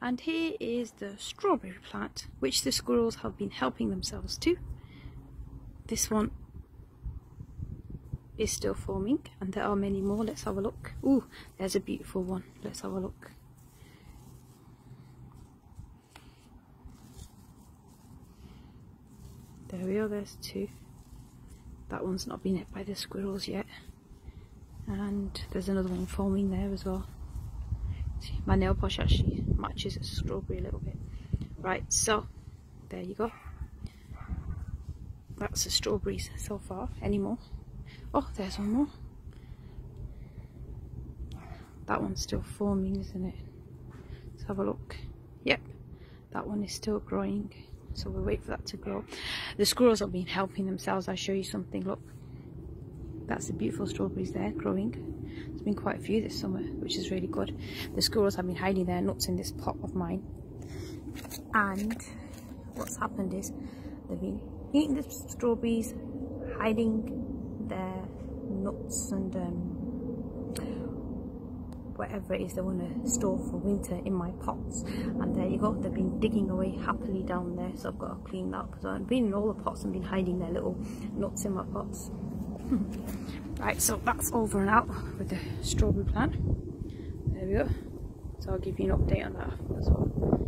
And here is the strawberry plant, which the squirrels have been helping themselves to. This one is still forming, and there are many more. Let's have a look. Ooh, there's a beautiful one. Let's have a look. There we are, there's two. That one's not been hit by the squirrels yet. And there's another one forming there as well. My nail polish actually matches a strawberry a little bit. Right, so there you go. That's the strawberries so far. Any more? Oh, there's one more. That one's still forming, isn't it? Let's have a look. Yep, that one is still growing. So we'll wait for that to grow. The squirrels have been helping themselves. I'll show you something. Look, that's the beautiful strawberries there growing. There's been quite a few this summer, which is really good. The squirrels have been hiding their nuts in this pot of mine. And what's happened is they've been eating the strawberries, hiding their nuts and um, whatever it is they want to store for winter in my pots and there you go they've been digging away happily down there so I've got to clean that so I've been in all the pots and been hiding their little nuts in my pots right so that's over and out with the strawberry plant there we go. So I'll give you an update on that as well